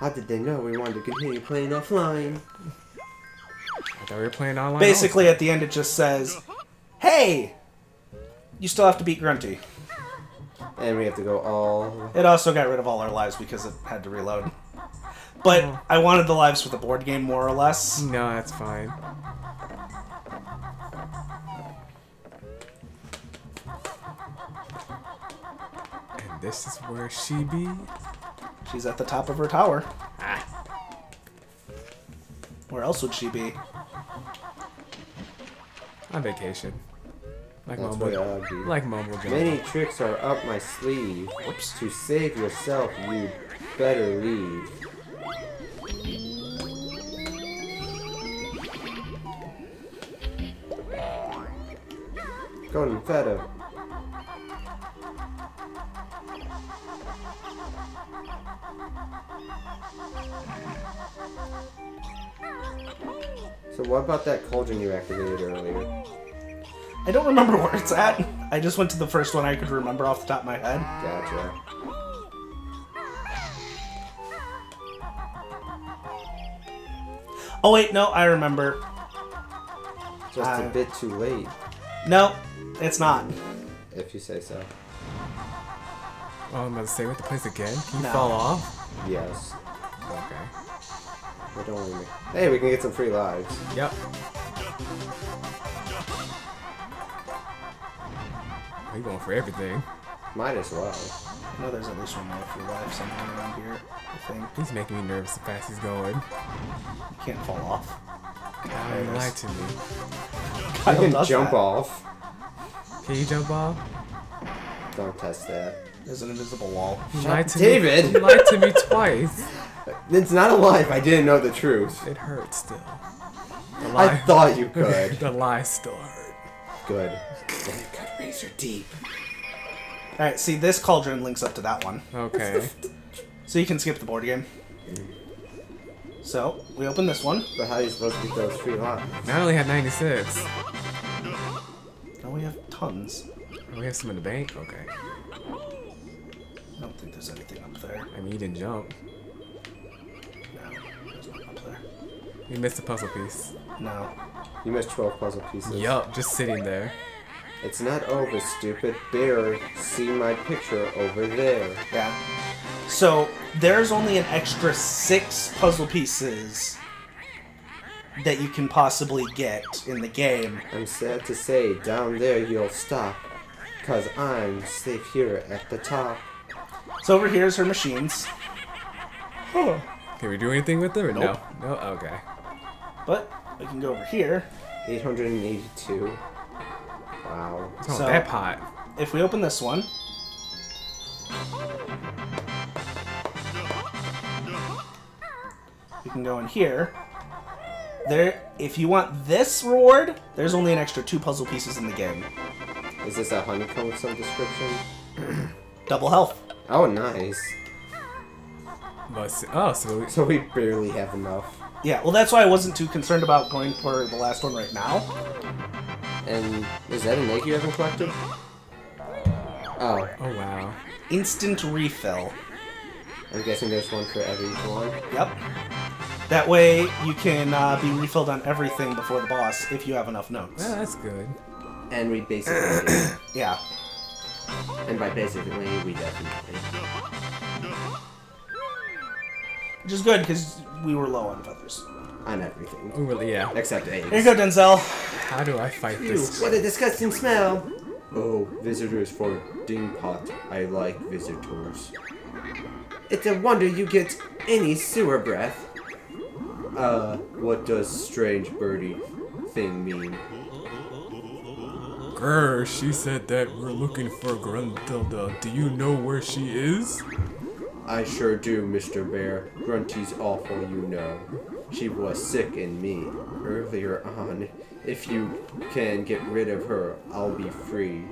How did they know we wanted to continue playing offline? I thought we were playing online. Basically, at the end, it just says, "Hey, you still have to beat Grunty." And we have to go all. It also got rid of all our lives because it had to reload. But I wanted the lives for the board game more or less. No, that's fine. And this is where she be. She's at the top of her tower. Ah. Where else would she be? On vacation. Like That's mumble. where I'd be. Like Mumbo Jumbo. Many tricks are up my sleeve. To save yourself, you better leave. Golden Feta. So what about that cauldron you activated earlier? I don't remember where it's at. I just went to the first one I could remember off the top of my head. Gotcha. Oh wait, no, I remember. Just a Uh, bit too late, No, it's not. if you say so. Oh, I'm about to say, we have to play place again? Can you No. fall off? Yes. Okay. Don't worry. Hey, we can get some free lives. Yep. We going for everything. Might as well. I know there's at least one more free life somewhere around here. I think He's making me nervous the fast he's going. you can't fall off. Oh, you lied to me. I can jump that. off. Can you jump off? Don't test that. There's an invisible wall. You lied to David! Me. You lied to me twice. It's not a life. I didn't know the truth. It hurts still. The I thought you could. the lie still hurt. Good. Well, you cut razor deep. All right, see this cauldron links up to that one, Okay. so you can skip the board game. So we open this one. But how are you supposed to get those three lives? Now I only had 96. Now we have tons. We have some in the bank? Okay. I mean, you didn't jump. No, there's nothing up there. You missed a puzzle piece. No. You missed 12 puzzle pieces. Yup, just sitting there. It's not over, stupid. Bear, see my picture over there. Yeah. So there's only an extra six puzzle pieces that you can possibly get in the game. I'm sad to say, down there you'll stop. Cause I'm safe here at the top. So over here's her machines. Huh. Can we do anything with them or Nope. no? No? Okay. But we can go over here. 882. Wow. What's wrong So- that pot? If we open this one, we can go in here. There, if you want this reward, there's only an extra two puzzle pieces in the game. Is this a honeycomb of some description? Double health. Oh, nice. But, oh, so we, So we barely have enough. Yeah, well, that's why I wasn't too concerned about going for the last one right now. And is that an egg you haven't collected? Oh, oh wow. Instant refill. I'm guessing there's one for every one. Yep. That way you can uh, be refilled on everything before the boss if you have enough notes. Well, that's good. And we basically. Yeah. And by basically, we definitely. Which is good because we were low on feathers. On everything. Oh, really? Yeah. Except eggs. Here you go, Denzel. How do I fight Ew, this? what a disgusting smell! Oh, visitors for Dingpot. I like visitors. It's a wonder you get any sewer breath. Uh, what does strange birdie thing mean? Grr, she said that we're looking for Gruntilda. Do you know where she is? I sure do, Mr. Bear. Grunty's awful, you know. She was sick in me earlier on. If you can get rid of her, I'll be free.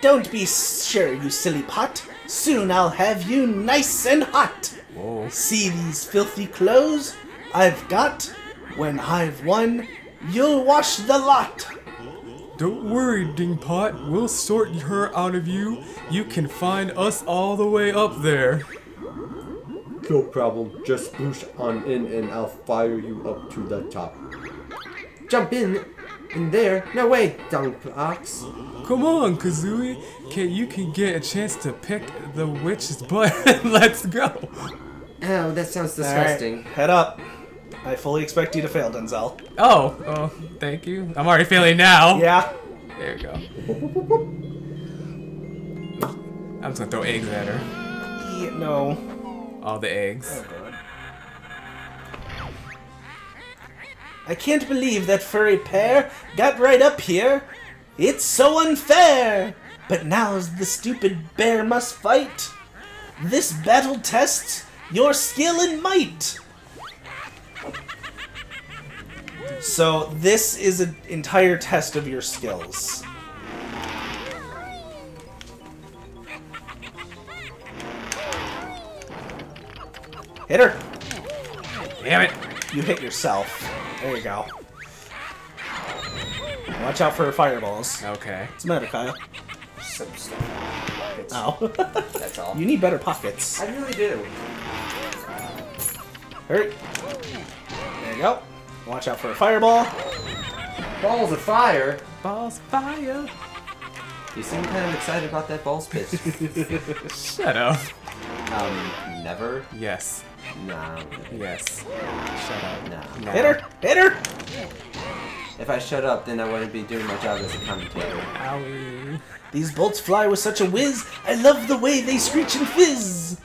Don't be sure, you silly pot. Soon I'll have you nice and hot. Whoa. See these filthy clothes I've got? When I've won, you'll wash the lot. Don't worry, Dingpot. We'll sort her out of you. You can find us all the way up there. No problem. Just sploosh on in and I'll fire you up to the top. Jump in, in there. No way, Dunkbox. Come on, Kazooie. Can you can get a chance to pick the witch's butt? Let's go. Oh, that sounds All right, disgusting. head up. I fully expect you to fail, Denzel. Oh, oh, thank you. I'm already failing now. Yeah. There you go. I'm just gonna throw eggs at her. yeah no. All the eggs. Oh, God. I can't believe that furry pair got right up here. It's so unfair. But now the stupid bear must fight. This battle tests your skill and might. So this is an entire test of your skills. Hit her. Damn it. You hit yourself. There you go. Watch out for fireballs. Okay. What's the matter, Kyle? Some stuff. It's- Ow. That's all. you need better pockets. I really do. Hurry. There you go. Watch out for a fireball. Balls of fire. Balls of fire. You seem kind of excited about that balls pitch. Shut up. um, never? Yes. Nah. Yes. Shut up. Nah. No. Hit her! Hit her! If I shut up, then I wouldn't be doing my job as a commentator. Owie. These bolts fly with such a whiz. I love the way they screech and fizz.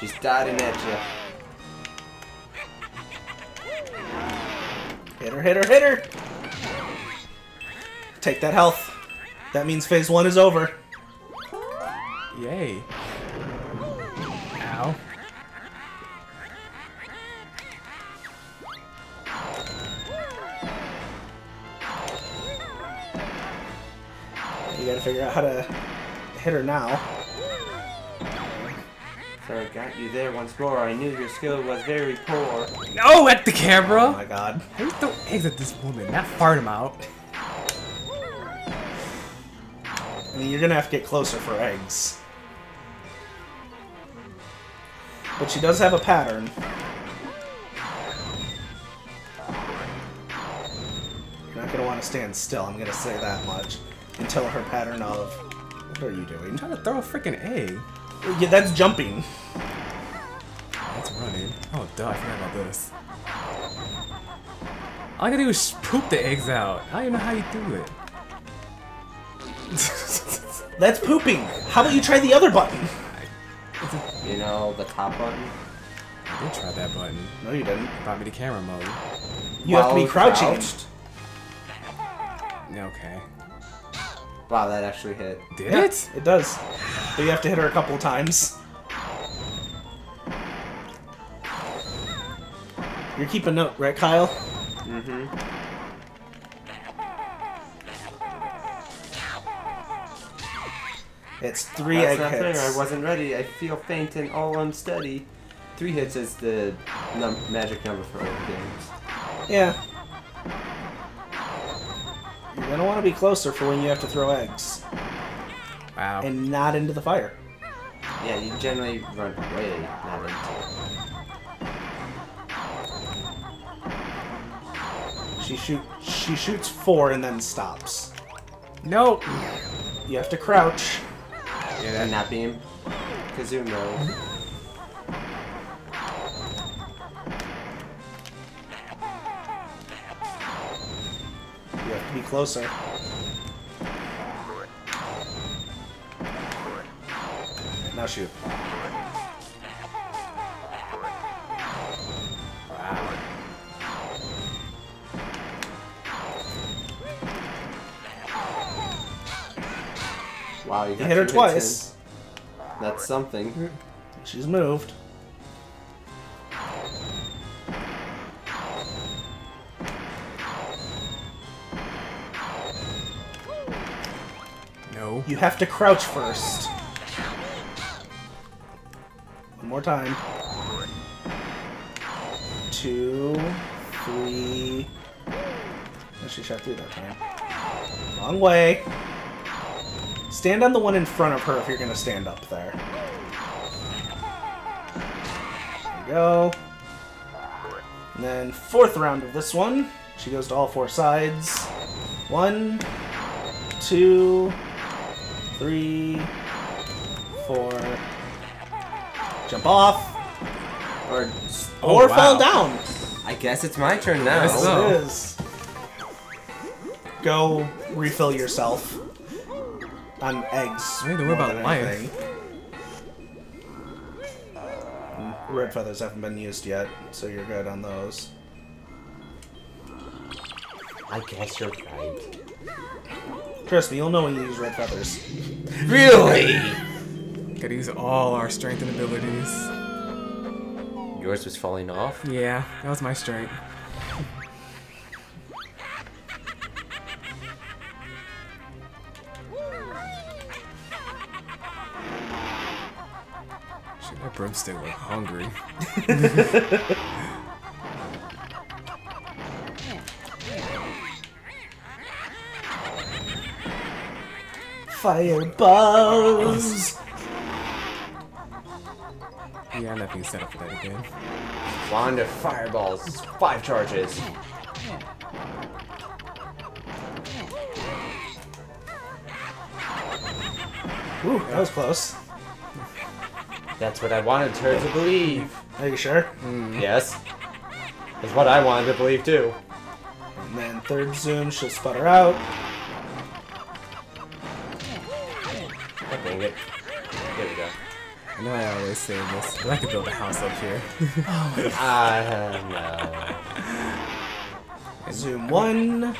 She's darting at you. Hit her, hit her, hit her! Take that health. That means phase one is over. Yay. Ow. You gotta figure out how to hit her now. So I got you there once more. I knew your skill was very poor. No, at the camera! Oh my god. How eggs at this woman? Not fart them out. I mean, you're gonna have to get closer for eggs. But she does have a pattern. You're not gonna want to stand still, I'm gonna say that much. Until her pattern of. What are you doing? I'm trying to throw a freaking egg. Yeah, that's jumping. That's running. Oh, duh, I forgot about this. All I gotta do is poop the eggs out. I don't even know how you do it. That's pooping. How about you try the other button? You know, the top button? I did try that button. No, you didn't. Brought me to camera mode. You have to be crouching. crouched? Okay. Wow, that actually hit. Did Yeah, it? It does. But you have to hit her a couple times. You're keeping note, right, Kyle? Mm-hmm. It's three That's egg not hits. fair. I wasn't ready. I feel faint and all unsteady. Three hits is the num magic number for old games. Yeah. You're gonna want to be closer for when you have to throw eggs, Wow. and not into the fire. Yeah, you generally run away, not into. She shoot. She shoots four and then stops. Nope. You have to crouch. Yeah, and not being Kazooie. Closer. Now shoot. Wow, you You hit her twice. That's something. She's moved. You have to crouch first. One more time. Two, three. Oh, she shot through that time. Wrong way. Stand on the one in front of her if you're gonna stand up there. There you go. And then fourth round of this one. She goes to all four sides. One, two, three, four. Jump off. Or, Oh, or wow. fall down. I guess it's my turn now. Yes, Yes, So- it is. Go refill yourself on eggs. I need to worry about life. anything. Mm, Red feathers haven't been used yet, so you're good on those. I guess you're right. Trust me, you'll know when you use red feathers. Really? Gotta use all our strength and abilities. Yours was falling off? Yeah, that was my strength. Shit, that broomstick look hungry. Fireballs! Yeah, nothing set up for that again. Wand of fireballs. Five charges. Ooh, that was close. That's what I wanted her to believe. Are you sure? Hmm, yes. That's what I wanted to believe too. And then third zoom, she'll sputter out. Know I always say this, but I could build a house up here. Ah, no. Zoom one.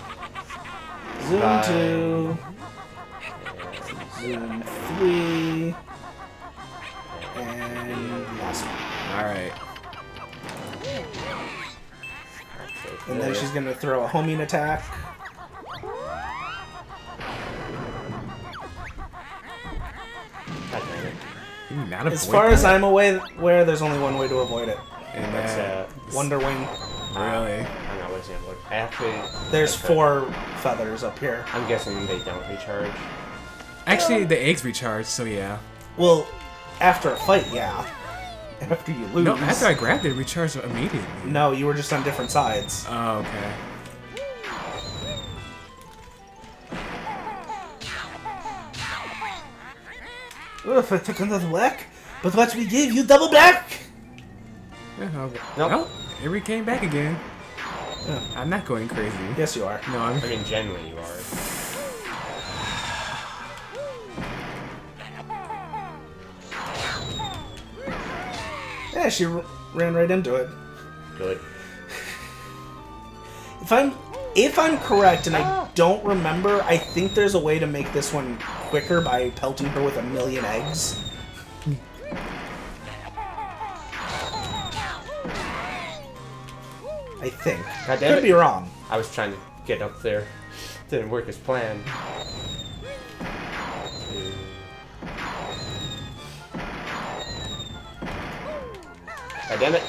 Zoom Bye. two. Zoom three. And last one. Alright. And then she's gonna throw a homing attack. As avoid far as? I'm aware, there's only one way to avoid it. And That's, that- uh, Wonder Wing. Really? I'm not listening to it. Actually. There's four feathers up here. I'm guessing they don't recharge. Actually, the eggs recharge, so yeah. Well, after a fight, yeah. After you lose. No, after I grabbed it, it recharged immediately. No, you were just on different sides. Oh, okay. Oh, if I took another whack, but what we give you double back. Yeah, I'll- Nope. Oh, here we came back again. Yeah. I'm not going crazy. Yes, you are. No, I'm. I mean, generally you are. Yeah, she r- ran right into it. Good. If I'm if I'm correct and I oh. don't remember, I think there's a way to make this one quicker by pelting her with a million eggs. I think. God damn Could it. be wrong. I was trying to get up there. Didn't work as planned. Two. God damn it.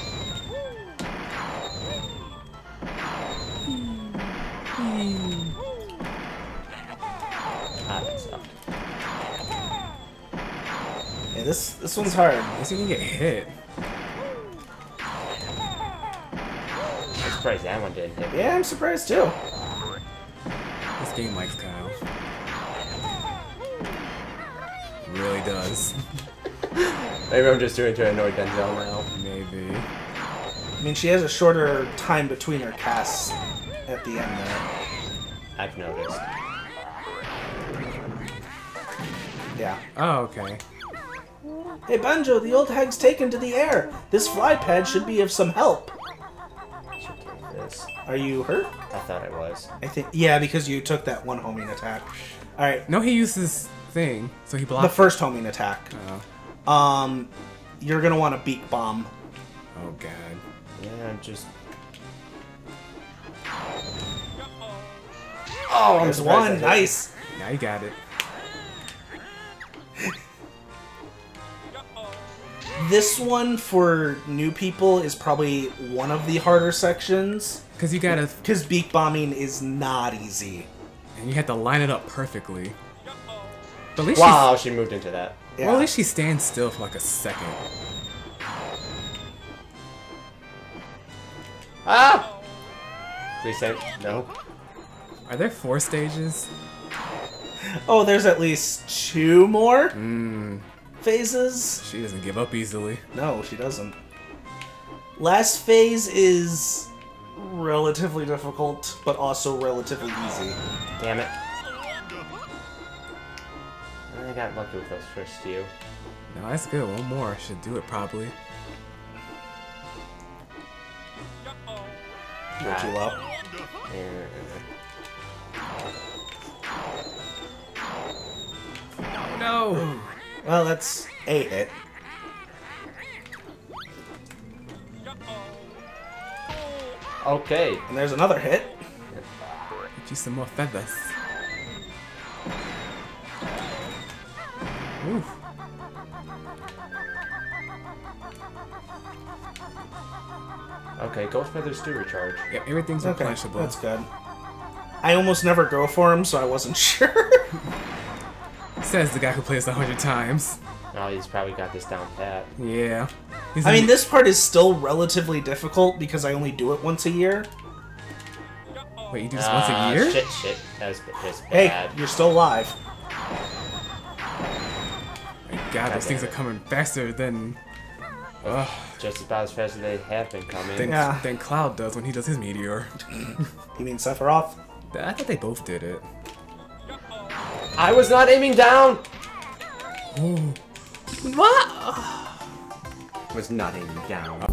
Ah, this this one's hard. At least you can get hit. I'm surprised that one didn't hit me. Yeah, I'm surprised too. This game likes Kyle. Really does. Maybe I'm just doing it to annoy Denzel now. Maybe. I mean, she has a shorter time between her casts at the end there. I've noticed. Yeah. Oh, okay. Hey, Banjo, the old hag's taken to the air. This fly pad should be of some help. Should take this. Are you hurt? I thought I was. I think. Yeah, because you took that one homing attack. All right. No, he used this thing, so he blocked. The first homing attack. Oh, Um, you're gonna want a beak bomb. oh god. Yeah, just. Oh, I'm There's one. Nice. Now you got it. This one for new people is probably one of the harder sections Cause you gotta, because beak bombing is not easy. and you had to line it up perfectly. But at least Wow, she moved into that. she's, well, at least she stands still for like a second. Ah! Please say no. Are there four stages? Oh, there's at least two more Mmm. Phases. She doesn't give up easily. No, she doesn't. Last phase is relatively difficult, but also relatively easy. Damn it. I got lucky with those first few. No, that's good. One more I should do it probably. Way too low. No. Well, that's a hit. Okay. And there's another hit. Get you some more feathers. Ooh. Okay, ghost feathers do recharge. Yeah, everything's Okay, replenishable. that's good. I almost never go for him, so I wasn't sure. Says the guy who plays a hundred times. Oh, he's probably got this down pat. Yeah. He's I mean, this part is still relatively difficult because I only do it once a year. Wait, you do this once Ah, a year? Shit, shit. That was just Hey, you're still alive. My God, those things are coming faster than Ugh, Just about as fast as they have been coming. than, Yeah. than Cloud does when he does his meteor. You mean Sephiroth? I thought they both did it. I was not aiming down! What? Was not aiming down.